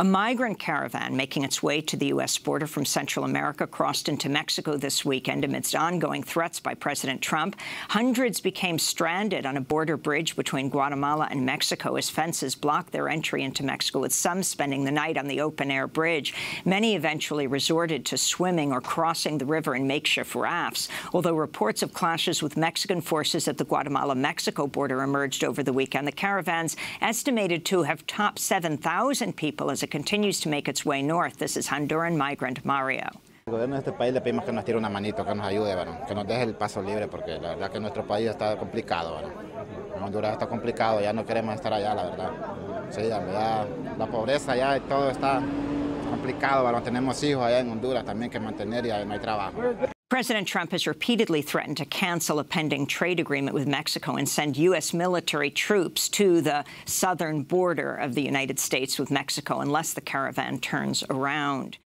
A migrant caravan making its way to the U.S. border from Central America crossed into Mexico this weekend amidst ongoing threats by President Trump. Hundreds became stranded on a border bridge between Guatemala and Mexico as fences blocked their entry into Mexico, with some spending the night on the open-air bridge. Many eventually resorted to swimming or crossing the river in makeshift rafts, although reports of clashes with Mexican forces at the Guatemala-Mexico border emerged over the weekend. The caravan's estimated to have topped 7,000 people as a continues to make its way north. This is Honduran migrant Mario. El gobierno de este país le pedimos que nos tire una manito, que nos ayude, bueno, que nos deje el paso libre, porque la verdad que nuestro país está complicado. Bueno. En Honduras está complicado, ya no queremos estar allá, la verdad. Sí, ya, ya la pobreza ya y todo está complicado. Bueno. Tenemos hijos allá en Honduras también que mantener y no hay trabajo. President Trump has repeatedly threatened to cancel a pending trade agreement with Mexico and send U.S. military troops to the southern border of the United States with Mexico unless the caravan turns around.